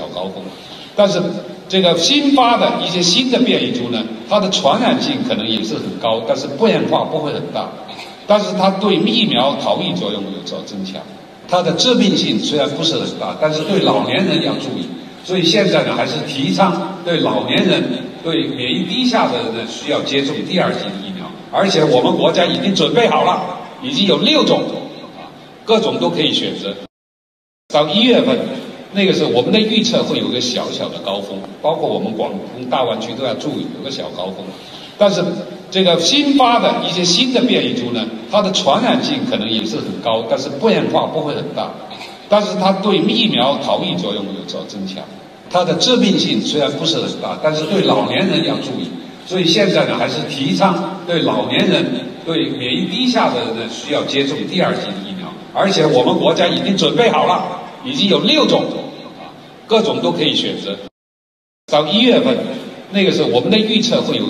小高峰，但是这个新发的一些新的变异株呢，它的传染性可能也是很高，但是变化不会很大，但是它对疫苗逃逸作用有所增强，它的致病性虽然不是很大，但是对老年人要注意，所以现在呢还是提倡对老年人、对免疫低下的人呢需要接种第二剂的疫苗，而且我们国家已经准备好了，已经有六种，啊，各种都可以选择，到一月份。那个时候，我们的预测会有个小小的高峰，包括我们广东大湾区都要注意有个小高峰。但是这个新发的一些新的变异株呢，它的传染性可能也是很高，但是变化不会很大。但是它对疫苗逃逸作用有所增强，它的致病性虽然不是很大，但是对老年人要注意。所以现在呢，还是提倡对老年人、对免疫低下的人呢，需要接种第二剂疫苗。而且我们国家已经准备好了，已经有六种。各种都可以选择，到一月份，那个时候我们的预测会有个。